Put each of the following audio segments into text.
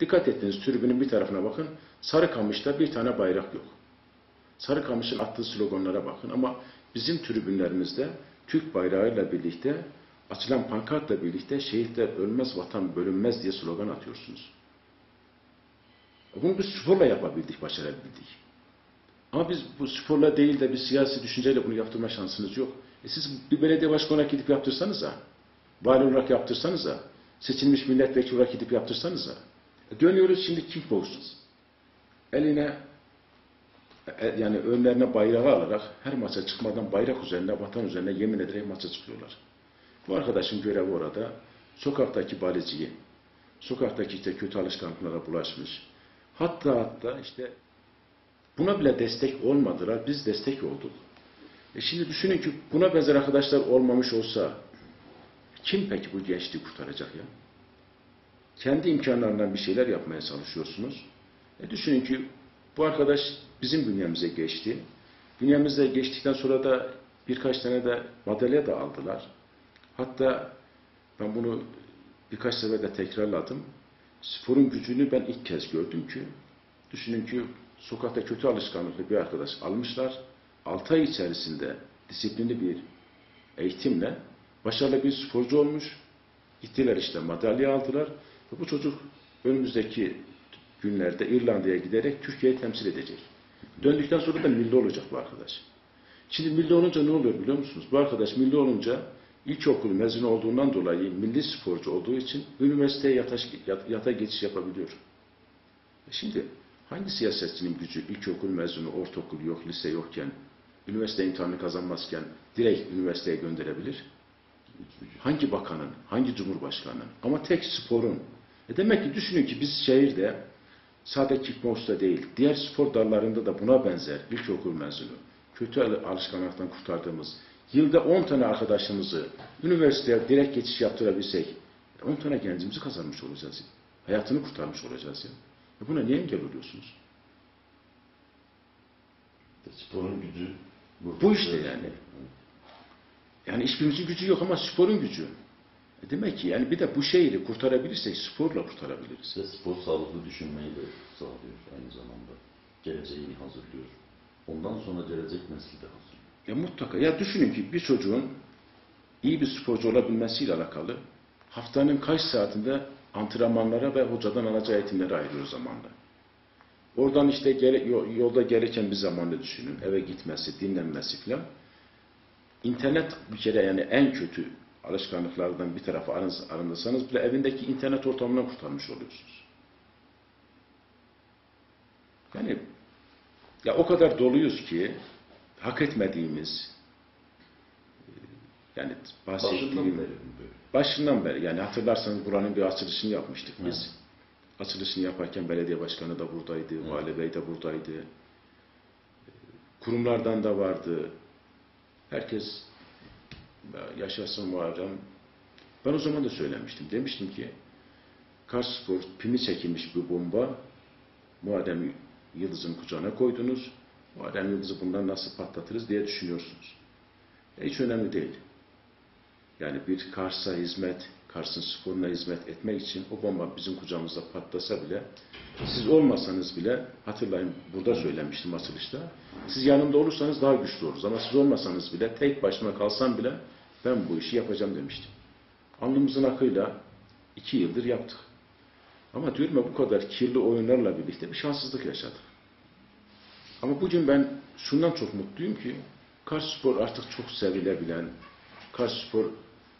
Dikkat ettiğiniz tribünün bir tarafına bakın. Sarıkamış'ta bir tane bayrak yok. Sarıkamış'ın attığı sloganlara bakın ama bizim tribünlerimizde Türk bayrağıyla birlikte açılan pankartla birlikte şehitler ölmez, vatan bölünmez diye slogan atıyorsunuz. Bunu biz sporla yapabildik, başarabildik. Ama biz bu sporla değil de bir siyasi düşünceyle bunu yaptırma şansınız yok. E siz bir belediye başkanı olarak gidip yaptırsanıza, vali olarak yaptırsanıza, seçilmiş milletvekili olarak gidip yaptırsanıza. E dönüyoruz şimdi kickboxçuz. Eline e, yani önlerine bayrağı alarak her maça çıkmadan bayrak üzerine, vatan üzerine yemin ederek maça çıkıyorlar. Bu arkadaşın görevi orada sokaktaki baleciyi, sokaktaki işte kötü alışkanlıklara bulaşmış. Hatta hatta işte buna bile destek olmadılar, biz destek olduk. E şimdi düşünün ki buna benzer arkadaşlar olmamış olsa kim peki bu gençliği kurtaracak ya? Kendi imkanlarından bir şeyler yapmaya çalışıyorsunuz. E düşünün ki bu arkadaş bizim bünyemize geçti. Bünyemize geçtikten sonra da birkaç tane de madalya da aldılar. Hatta ben bunu birkaç sefer de tekrarladım. Sporun gücünü ben ilk kez gördüm ki düşünün ki sokakta kötü alışkanlıklı bir arkadaş almışlar. 6 ay içerisinde disiplinli bir eğitimle başarılı bir sporcu olmuş. Gittiler işte madalya aldılar. Bu çocuk önümüzdeki günlerde İrlanda'ya giderek Türkiye'yi temsil edecek. Döndükten sonra da milli olacak bu arkadaş. Şimdi milli olunca ne oluyor biliyor musunuz? Bu arkadaş milli olunca ilkokul mezunu olduğundan dolayı milli sporcu olduğu için üniversiteye yataş, yata geçiş yapabiliyor. E şimdi hangi siyasetçinin gücü ilkokul mezunu, ortaokul yok, lise yokken, üniversite imtihanı kazanmazken direkt üniversiteye gönderebilir? Hangi bakanın, hangi cumhurbaşkanının? Ama tek sporun. E demek ki düşünün ki biz şehirde sadece kickboxta değil, diğer spor dallarında da buna benzer ilkokul mezunu, kötü alışkanlıktan kurtardığımız, yılda 10 tane arkadaşımızı üniversiteye direkt geçiş yaptırabilsek, 10 tane gencimizi kazanmış olacağız. Hayatını kurtarmış olacağız ya. E buna niye engel oluyorsunuz? Sporun gücü burada. Bu işte yani. Yani hiçbirimizin gücü yok ama sporun gücü. E demek ki yani bir de bu şehri kurtarabilirsek sporla kurtarabiliriz. İşte spor sağlıklı düşünmeyi de sağlıyor aynı zamanda. Geleceğini hazırlıyor. Ondan sonra gelecek nesli de hazırlıyor. Ya mutlaka. Ya düşünün ki bir çocuğun iyi bir sporcu olabilmesiyle alakalı haftanın kaç saatinde antrenmanlara ve hocadan alacağı eğitimlere ayırıyor zamanla. Oradan işte gere, yolda gereken bir zamanı düşünün. Eve gitmesi, dinlenmesi filan. İnternet bir kere yani en kötü alışkanlıklardan bir tarafı arındırsanız bile evindeki internet ortamından kurtarmış oluyorsunuz. Yani ya o kadar doluyuz ki hak etmediğimiz yani bahsettiğim Başından beri başından beri yani hatırlarsanız buranın bir açılışını yapmıştık biz. Açılışını yaparken belediye başkanı da buradaydı, vali bey de buradaydı. Kurumlardan da vardı. Herkes yaşasın Muharrem. Ben o zaman da söylemiştim. Demiştim ki Kars Spor pimi çekilmiş bir bomba Muharrem Yıldız'ın kucağına koydunuz. Muharrem Yıldız'ı bundan nasıl patlatırız diye düşünüyorsunuz. E hiç önemli değil. Yani bir Kars'a hizmet, Kars'ın sporuna hizmet etmek için o bomba bizim kucağımızda patlasa bile siz olmasanız bile hatırlayın burada söylemiştim açılışta. Siz yanımda olursanız daha güçlü oluruz ama siz olmasanız bile tek başıma kalsam bile ben bu işi yapacağım demiştim. Alnımızın akıyla iki yıldır yaptık. Ama diyorum bu kadar kirli oyunlarla birlikte bir şanssızlık yaşadık. Ama bugün ben şundan çok mutluyum ki Kars Spor artık çok sevilebilen, Kars Spor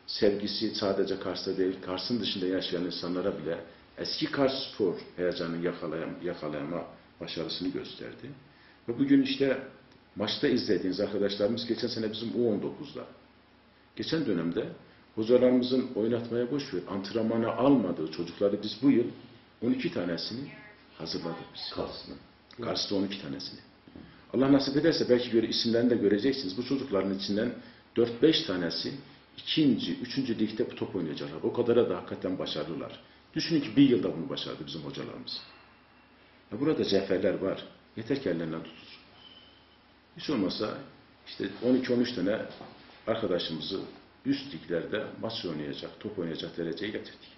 sevgisi sadece Kars'ta değil, Kars'ın dışında yaşayan insanlara bile eski Kars Spor heyecanını yakalayan, yakalayama başarısını gösterdi. Ve bugün işte maçta izlediğiniz arkadaşlarımız geçen sene bizim U19'da. Geçen dönemde hocalarımızın oynatmaya boş ver, antrenmana almadığı çocukları biz bu yıl 12 tanesini hazırladık biz. Kars'ın. Kars'ta 12 tanesini. Allah nasip ederse belki göre, isimlerini de göreceksiniz. Bu çocukların içinden 4-5 tanesi ikinci, üçüncü ligde top oynayacaklar. O kadara da hakikaten başarılılar. Düşünün ki bir yılda bunu başardı bizim hocalarımız. Ya burada ceferler var. Yeter ki ellerinden tutulsun. Hiç olmazsa işte 12-13 tane arkadaşımızı üst liglerde maç oynayacak, top oynayacak dereceye getirdik.